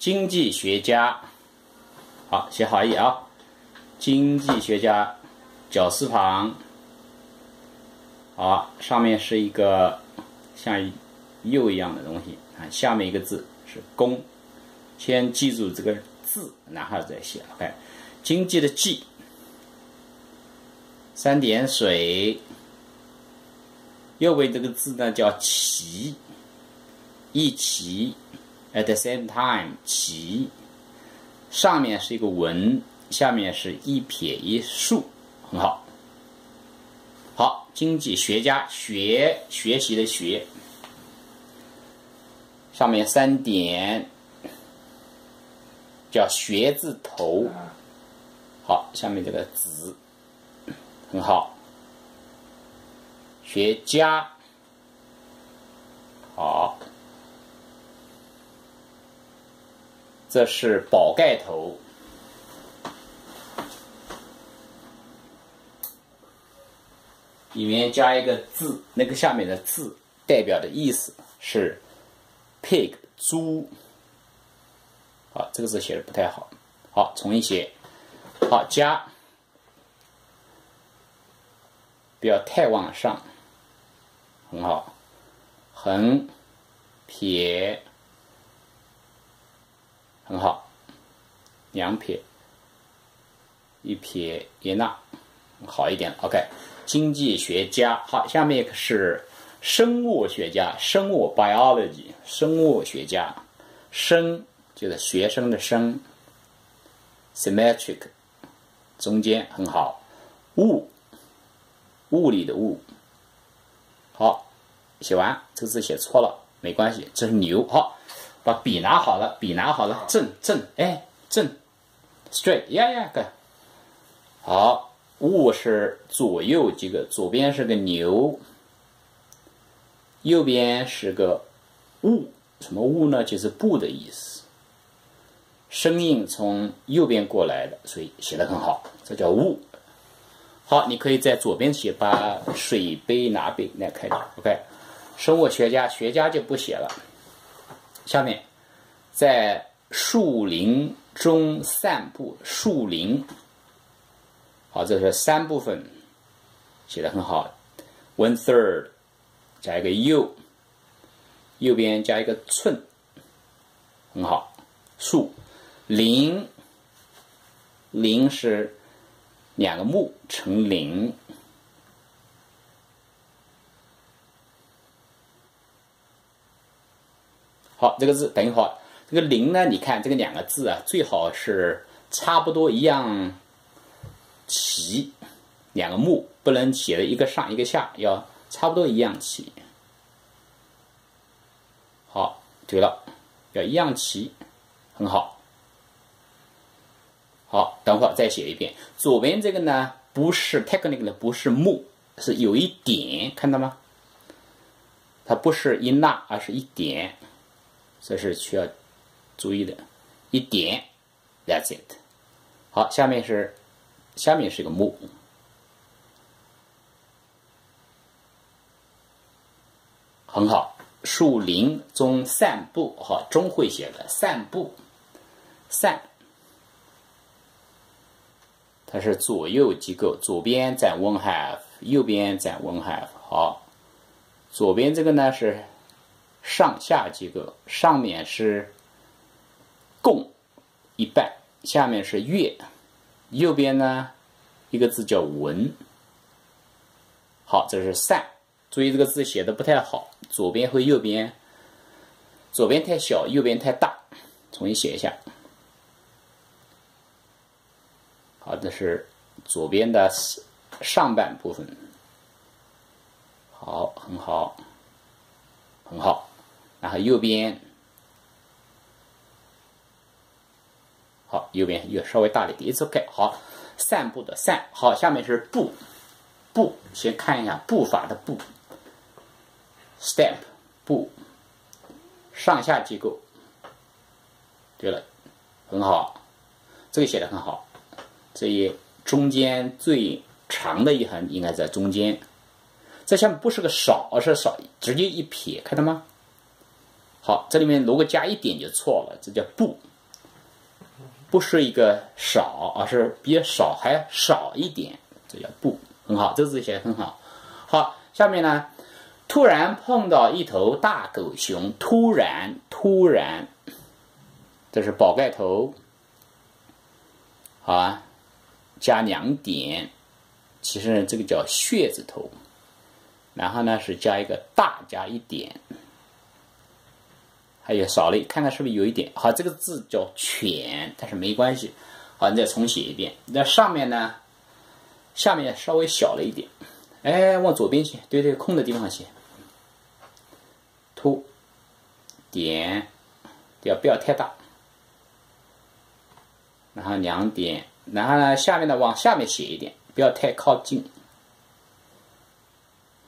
经济学家，好，写好一啊。经济学家，绞丝旁，好，上面是一个像又一样的东西。啊，下面一个字是工，先记住这个字，然后再写。OK，经济的济，三点水。右边这个字呢叫齐，一齐。，at the same time，齐，上面是一个文，下面是一撇一竖，很好。好，经济学家学学习的学，上面三点叫学字头，好，下面这个子很好。学家，好，这是宝盖头，里面加一个字，那个下面的字代表的意思是 pig 猪，好，这个字写的不太好，好，重新写，好加，不要太往上。很好，横撇很好，两撇。一撇一捺好一点。OK，经济学家好，下面一个是生物学家，生物 biology，生物学家，生就是学生的生，symmetric 中间很好，物。物理的物。好，写完这个字写错了没关系，这是牛。好，笔拿好了，笔拿好了，正正，哎，正，straight，呀呀个。好，物是左右几个，左边是个牛，右边是个物，什么物呢？就是布的意思。声音从右边过来的，所以写的很好，这叫物。好，你可以在左边写，把水杯拿杯来开掉。OK，生物学家学家就不写了。下面，在树林中散步，树林。好，这是三部分，写的很好。One third，加一个右，右边加一个寸，很好。树林，林是。两个木成林，好，这个字等一会儿，这个林呢？你看这个两个字啊，最好是差不多一样齐，两个木不能写的一个上一个下，要差不多一样齐。好，对了，要一样齐，很好。好，等会儿再写一遍。左边这个呢，不是 technical 的，不是木，是有一点，看到吗？它不是一捺，而是一点，这是需要注意的。一点，that's it。好，下面是，下面是个木，很好。树林中散步，好，中会写的散步，散。它是左右机构，左边占 one half，右边占 one half。好，左边这个呢是上下结构，上面是共一半，下面是月，右边呢一个字叫文。好，这是善。注意这个字写的不太好，左边和右边，左边太小，右边太大，重新写一下。好，这是左边的上半部分。好，很好，很好。然后右边，好，右边又稍微大了一点。It's OK。好，散步的散。好，下面是步，步。先看一下步法的步。Step，步。上下结构。对了，很好，这个写的很好。这一中间最长的一横应该在中间，这下面不是个少，而是少，直接一撇，看到吗？好，这里面如果加一点就错了，这叫不，不是一个少，而是比少还少一点，这叫不很好，这字写的很好。好，下面呢，突然碰到一头大狗熊，突然突然，这是宝盖头，好啊，加两点，其实这个叫穴字头，然后呢是加一个大加一点。哎呀少了，看看是不是有一点好？这个字叫“犬”，但是没关系。好，你再重写一遍。那上面呢？下面稍微小了一点。哎，往左边写，对对，空的地方写。凸点，要不要太大？然后两点，然后呢，下面呢往下面写一点，不要太靠近。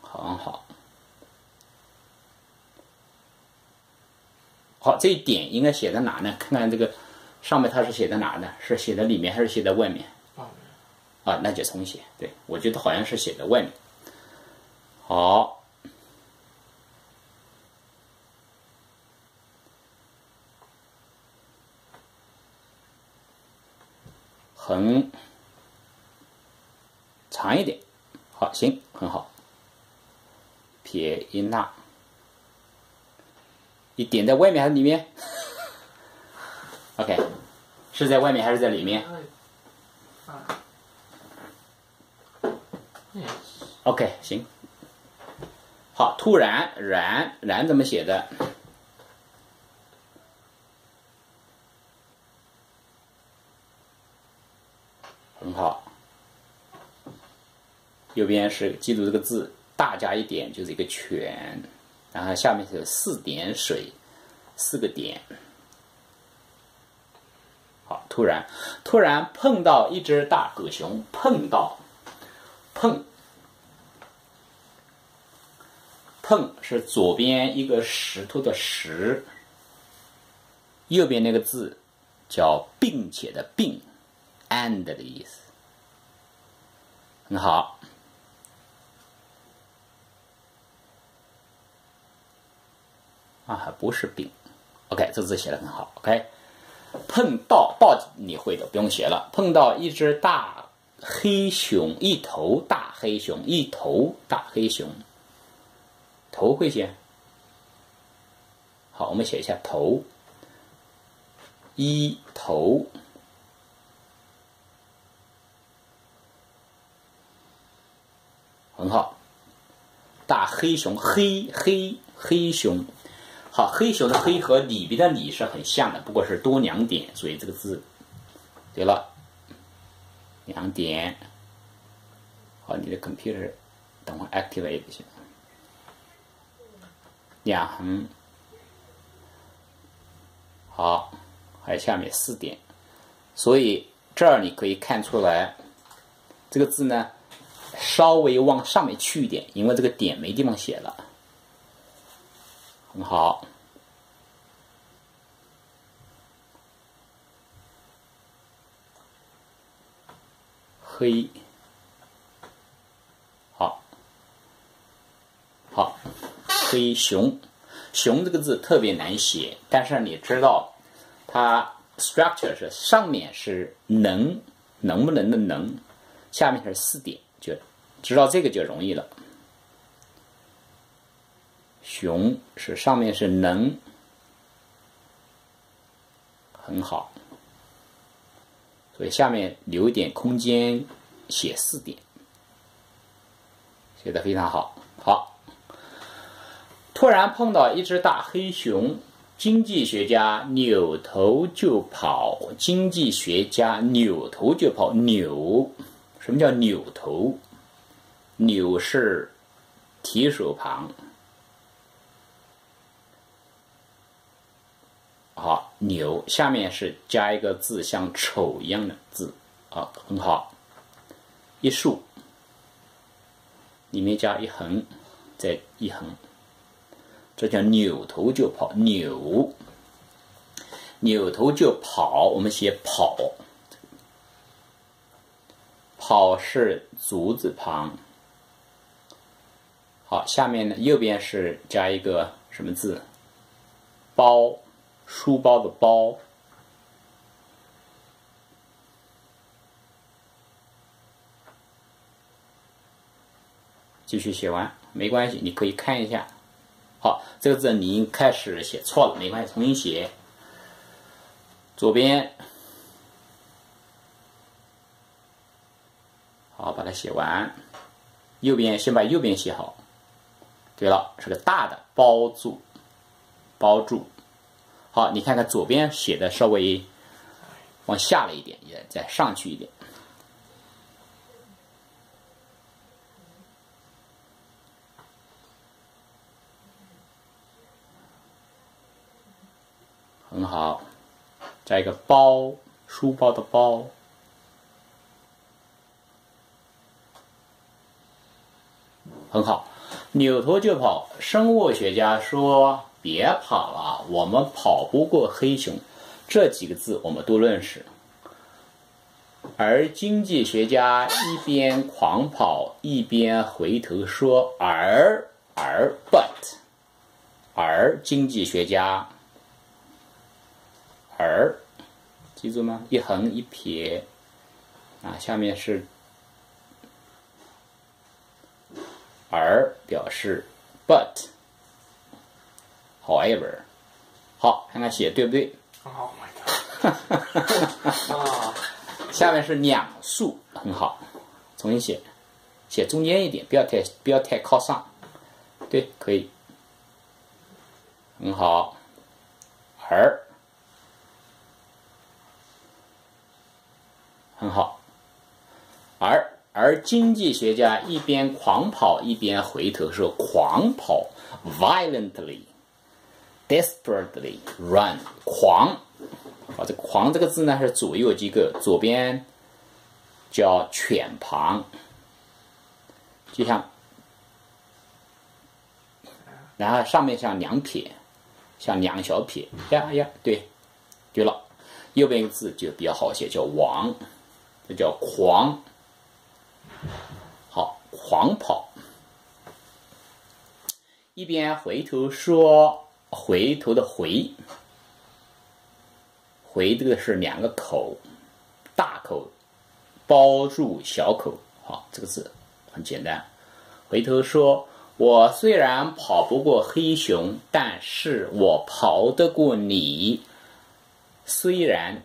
很好。好，这一点应该写在哪呢？看看这个上面它是写在哪呢？是写在里面还是写在外面？啊，那就重写。对，我觉得好像是写在外面。好，横长一点。好，行，很好。撇一捺。你点在外面还是里面？OK，是在外面还是在里面？OK，行。好，突然，然，然怎么写的？很好。右边是记住这个字，大加一点就是一个全。然后下面是四点水，四个点。好，突然，突然碰到一只大狗熊，碰到，碰，碰是左边一个石头的石，右边那个字叫并且的并，and 的意思。很好。啊，不是病。OK，这字写的很好。OK，碰到到你会的，不用写了。碰到一只大黑熊，一头大黑熊，一头大黑熊，头会写。好，我们写一下头，一头，很好。大黑熊，黑黑黑熊。好，黑熊的黑和里边的里是很像的，不过是多两点，所以这个字对了，两点。好，你的 computer 等会 activate 一下，两横。好，还有下面四点，所以这儿你可以看出来，这个字呢稍微往上面去一点，因为这个点没地方写了。很好，黑，好，好，黑熊，熊这个字特别难写，但是你知道，它 structure 是上面是能，能不能的能，下面是四点，就知道这个就容易了。熊是上面是能，很好，所以下面留一点空间写四点，写的非常好。好，突然碰到一只大黑熊，经济学家扭头就跑。经济学家扭头就跑，扭，什么叫扭头？扭是提手旁。好，牛下面是加一个字，像丑一样的字，啊，很好。一竖，里面加一横，再一横，这叫扭头就跑。扭，扭头就跑，我们写跑，跑是足字旁。好，下面呢，右边是加一个什么字？包。书包的包。继续写完没关系你可以看一下。好这个字你已经开始写错了没关系重新写。左边。好把它写完。右边先把右边写好。对了是个大的包住包住。好，你看看左边写的稍微往下了一点，也再上去一点。很好，加一个包，书包的包，很好。扭头就跑，生物学家说：“别跑了，我们跑不过黑熊。”这几个字我们都认识。而经济学家一边狂跑，一边回头说：“而而 but，而经济学家。”而，记住吗？一横一撇，啊，下面是而表示 but but，however，好，看看写对不对？哦，my god！啊，下面是两竖，很好，重新写，写中间一点，不要太不要太靠上，对，可以，很好，而。很好，而而经济学家一边狂跑一边回头说：“狂跑，violently, desperately run，狂。”啊，这“狂”这个字呢是左右几个，左边叫犬旁，就像，然后上面像两撇，像两小撇，呀呀，对，对了，右边一个字就比较好写，叫“王”。这叫狂，好，狂跑，一边回头说，回头的回，回这个是两个口，大口包住小口，好，这个字很简单。回头说，我虽然跑不过黑熊，但是我跑得过你，虽然。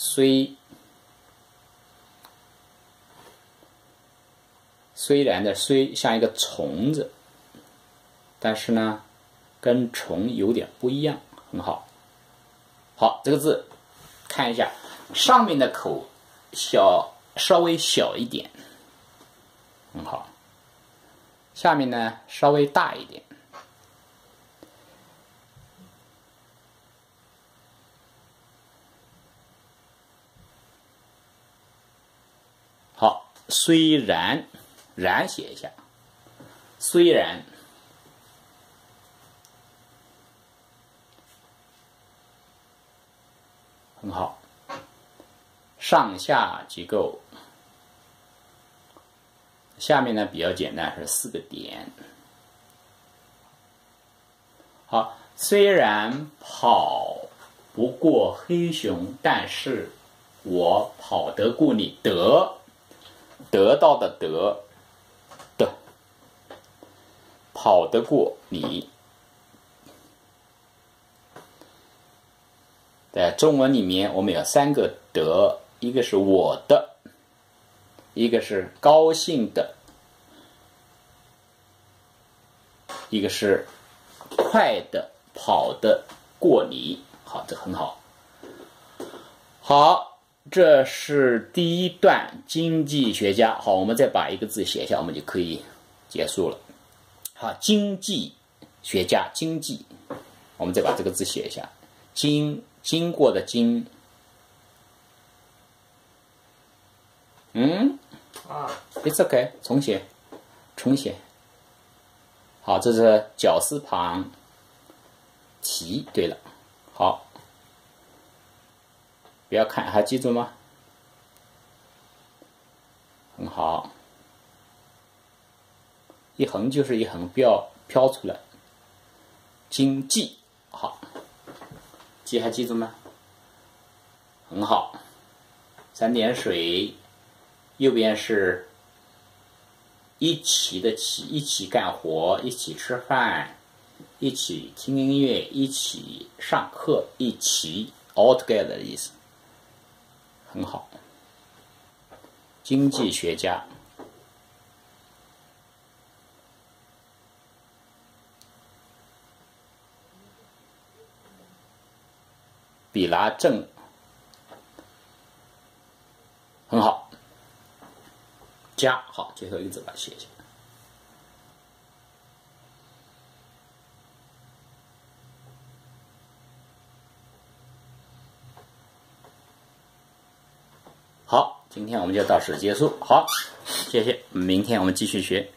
虽虽然的虽像一个虫子，但是呢，跟虫有点不一样，很好。好，这个字看一下，上面的口小，稍微小一点，很好。下面呢，稍微大一点。好虽然，然写一下。虽然，很好。上下结构，下面呢比较简单，是四个点。好，虽然跑不过黑熊，但是我跑得过你，得。得到的得，跑得过你。在中文里面，我们有三个得，一个是我的，一个是高兴的，一个是快的跑得过你。好，这很好。好。这是第一段经济学家。好，我们再把一个字写一下，我们就可以结束了。好，经济学家，经济，我们再把这个字写一下。经经过的经，嗯，啊，It's OK，重写，重写。好，这是绞丝旁，提。对了，好。不要看，还记住吗？很好，一横就是一横，不要飘出来。经济好，记还记住吗？很好，三点水，右边是一起的起，一起干活，一起吃饭，一起听音乐，一起上课，一起 all together 的意思，很好。经济学家。比拉正很好，加好，最后一个字把它写下。好，今天我们就到此结束。好，谢谢，明天我们继续学。